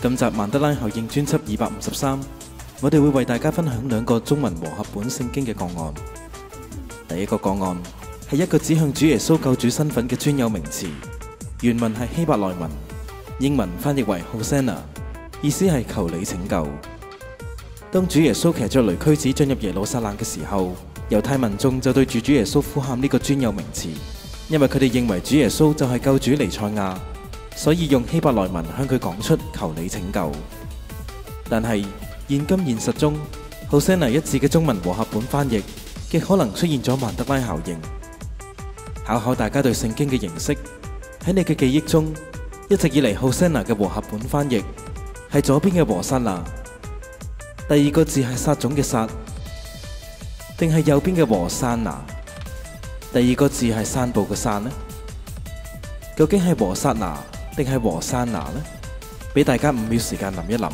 今集曼德拉效應專輯二百五十三，我哋會為大家分享兩個中文和合本聖經嘅個案。第一個個案係一個指向主耶穌救主身份嘅專有名詞，原文係希伯来文，英文翻譯為 Hosanna，意思係求你拯救。當主耶穌騎着驢駒子進入耶路撒冷嘅時候，猶太民眾就對住主耶穌呼喊呢個專有名詞，因為佢哋認為主耶穌就係救主尼賽亞。所以用希伯來文向佢講出求你拯救，但係現今現實中，Hosanna 一字嘅中文和合本翻譯極可能出現咗曼德拉效應。考考大家對聖經嘅認識，喺你嘅記憶中，一直以嚟 Hosanna 嘅和合本翻譯係左邊嘅和散那，第二個字係撒種嘅撒，定係右邊嘅和散拿，第二個字係散步嘅散呢？究竟係和散那？定係和山拿呢？俾大家五秒時間諗一諗。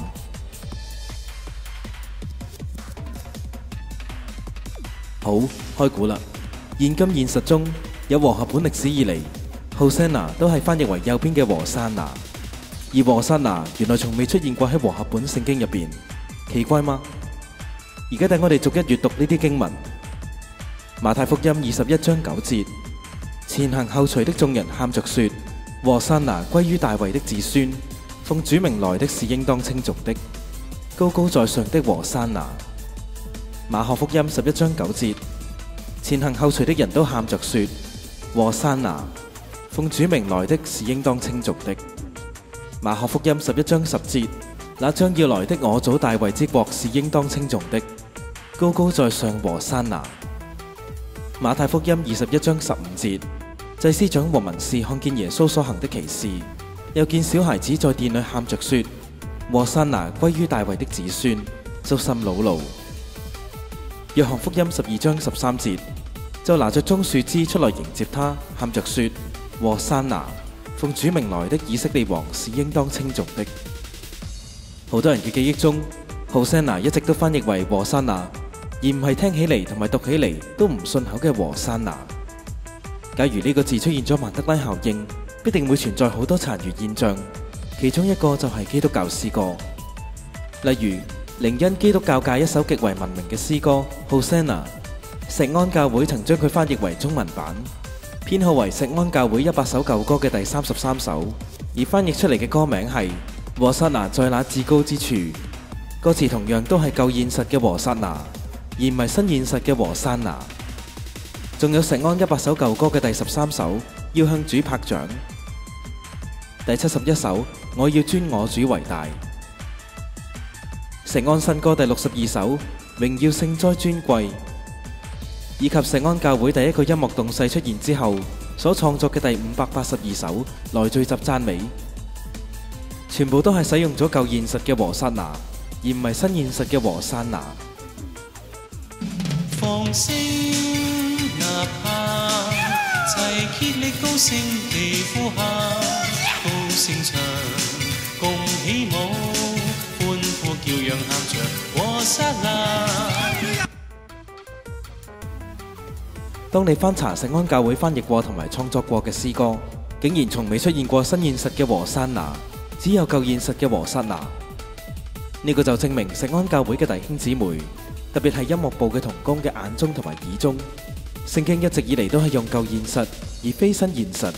好，開估啦！現今現實中有和合本歷史以嚟，Hosanna 都係翻譯為右邊嘅和山拿，而和山拿原來從未出現過喺和合本聖經入边，奇怪嗎？而家等我哋逐一閱讀呢啲經文。馬太福音二十一章九節，前行後隨的眾人喊着說。和山拿歸於大卫的子孫，奉主名來的是應當稱頌的，高高在上的和山拿。馬可福音十一章九節，前行後隨的人都喊着說：和山拿，奉主名來的是應當稱頌的。馬可福音十一章十節，那將要來的我祖大卫之國是應當稱頌的，高高在上和山拿。馬太福音二十一章十五節。祭司長和文士看見耶穌所行的奇事，又見小孩子在殿里喊着說：和山拿歸於大卫的子孫，就甚惱怒。約翰福音十二章十三節，就拿着棕樹枝出來迎接他，喊着說：和山拿，奉主名來的以色列王是應當稱重的。好多人嘅記憶中，Hosanna 一直都翻譯為和山拿，而唔係聽起嚟同埋讀起嚟都唔順口嘅和山拿。假如呢個字出現咗曼德拉效應，必定會存在好多殘餘現象。其中一個就係基督教詩歌，例如靈恩基督教界一首極為聞名嘅詩歌《Hosanna》，石安教會曾將佢翻譯為中文版，編號為石安教會一百首舊歌嘅第三十三首，而翻譯出嚟嘅歌名係《和散那在那至高之處》，歌詞同樣都係舊現實嘅和散那，而唔係新現實嘅和山拿。仲有石安一百首舊歌嘅第十三首，要向主拍掌；第七十一首，我要尊我主為大；石安新歌第六十二首，榮耀聖哉尊貴；以及石安教會第一個音樂動勢出現之後所創作嘅第五百八十二首，來聚集讚美，全部都係使用咗舊現實嘅和山拿，而唔係新現實嘅和山拿。喊，齊竭力高聲地呼喊，高聲唱，共起舞，歡呼叫嚷喊着和散那。當你翻查石安教會翻譯過同埋創作過嘅詩歌，竟然從未出現過新現實嘅和散那，只有舊現實嘅和散那。呢個就證明石安教會嘅弟兄姊妹，特別係音樂部嘅童工嘅眼中同埋耳中。聖經一直以嚟都係用舊現實而非新現實，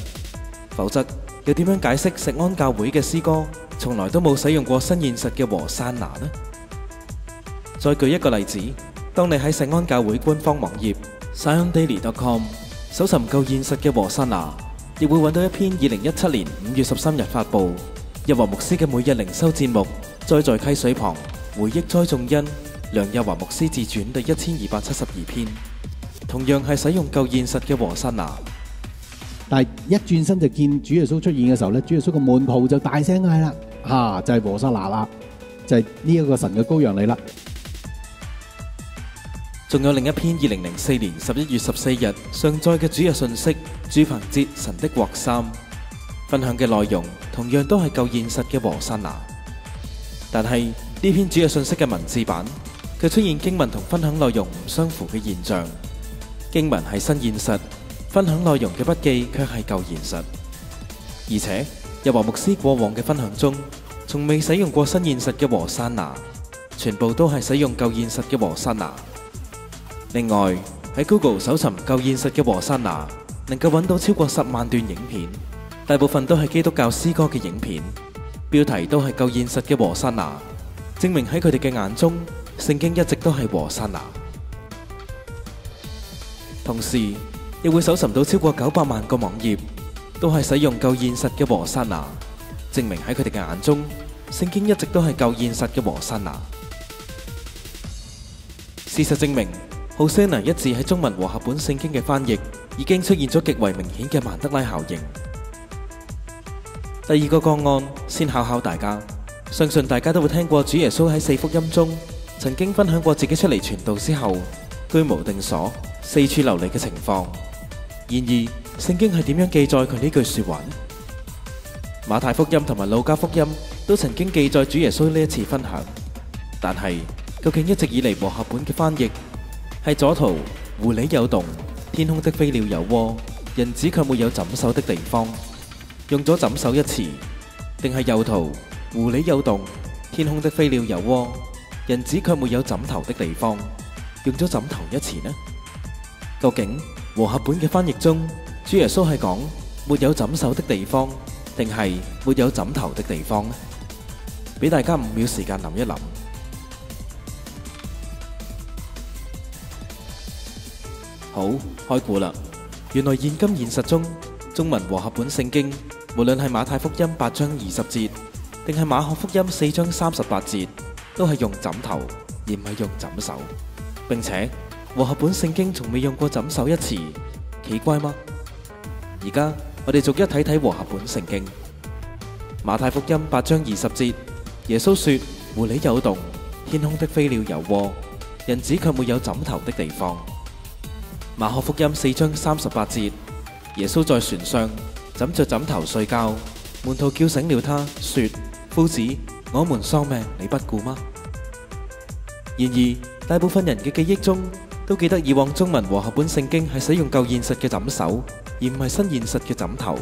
否則又點樣解釋石安教會嘅詩歌從來都冇使用過新現實嘅和散那呢？再舉一個例子，當你喺石安教會官方網頁 siondaily.com 搜尋舊現實嘅和散那，亦會揾到一篇二零一七年五月十三日發布日華牧師嘅每日靈修節目《栽在溪水旁回憶栽種恩梁日華牧師自傳》第一千二百七十二篇。同樣係使用夠現實嘅和散那，但係一轉身就見主耶穌出現嘅時候咧，主耶穌個門徒就大聲嗌啦，啊就係和散那啦，就係呢一個神嘅羔羊嚟啦。仲有另一篇二零零四年十一月十四日上載嘅主日信息《住棚節神的國三》，分享嘅內容同樣都係夠現實嘅和散那，但係呢篇主日信息嘅文字版，卻出現經文同分享內容唔相符嘅現象。經文係新現實，分享內容嘅筆記卻係舊現實。而且日華牧師過往嘅分享中，從未使用過新現實嘅和山拿，全部都係使用舊現實嘅和山拿。另外喺 Google 搜尋舊現實嘅和山拿，能夠揾到超過十萬段影片，大部分都係基督教詩歌嘅影片，標題都係舊現實嘅和山拿，證明喺佢哋嘅眼中，聖經一直都係和山拿。同時，亦會搜尋到超過九百萬個網頁，都係使用舊現實嘅和散那，證明喺佢哋嘅眼中，聖經一直都係舊現實嘅和散那。事實證明，Hosanna 一字喺中文和合本聖經嘅翻譯，已經出現咗極為明顯嘅曼德拉效應。第二個個案，先考考大家，相信大家都會聽過主耶穌喺四福音中曾經分享過自己出嚟傳道之後，居無定所，四處流離嘅情況。然而，聖經係點樣記載佢呢句說話呢？馬太福音同埋路加福音都曾經記載主耶穌呢一次分享，但係究竟一直以嚟和合本嘅翻譯係左圖狐狸有洞，天空的飛鳥有窩，人子卻沒有枕手的地方，用咗枕手一词，定係右圖狐狸有洞，天空的飛鳥有窩，人子卻沒有枕頭的地方，用咗枕頭一词呢？究竟和合本嘅翻译中，主耶穌係講沒有枕手的地方，定係沒有枕頭的地方呢？俾大家五秒時間諗一諗。好，開估啦！原來現今現實中，中文和合本聖經，無論係馬太福音八章二十節，定係馬可福音四章三十八節，都係用枕頭，而唔係用枕手，並且。和合本聖經從未用過枕手一詞，奇怪嗎？而家我哋逐一睇睇和合本聖經。馬太福音八章二十節，耶穌說：狐狸有洞，天空的飛鳥有窝，人子卻沒有枕頭的地方。馬可福音四章三十八節，耶穌在船上枕着枕頭睡覺，門徒叫醒了他，說：夫子，我們喪命你不顧嗎？然而大部分人嘅記憶中，都記得以往中文和合本聖經係使用舊現實嘅枕首，而唔係新現實嘅枕頭。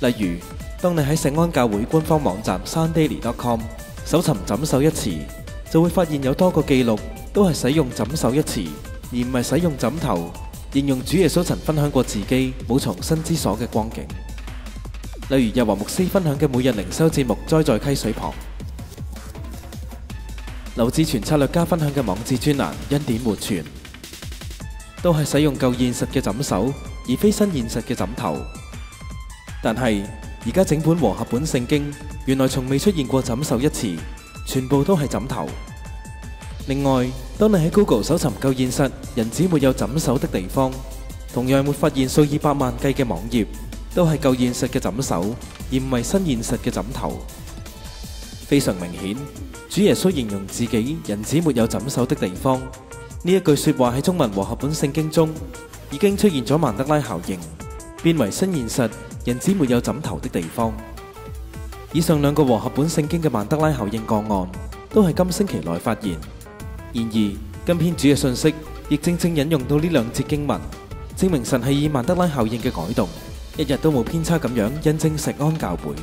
例如，當你喺聖安教會官方網站 sundaily.com 搜尋枕首一詞，就會發現有多個記錄都係使用枕首一詞，而唔係使用枕頭，形容主耶穌曾分享過自己冇藏身之所嘅光景。例如日華牧師分享嘅每日靈修節目《栽在溪水旁》。刘志全策略家分享嘅網志專欄《恩典活傳》，都係使用舊現實嘅枕手，而非新現實嘅枕頭。但係而家整本和合本聖經，原來從未出現過枕手一詞，全部都係枕頭。另外，當你喺 Google 搜尋舊現實人子没有枕手的地方，同樣會發現數以百萬計嘅網頁，都係舊現實嘅枕手，而唔係新現實嘅枕頭。非常明顯。主耶穌形容自己人子沒有枕首的地方，呢一句說話喺中文和合本聖經中已經出現咗曼德拉效應，變為新現實人子沒有枕頭的地方。以上兩個和合本聖經嘅曼德拉效應個案都係今星期內發現。然而今篇主嘅信息亦正正引用到呢兩節經文，證明神係以曼德拉效應嘅改動，一日都冇偏差咁樣印證石安教會。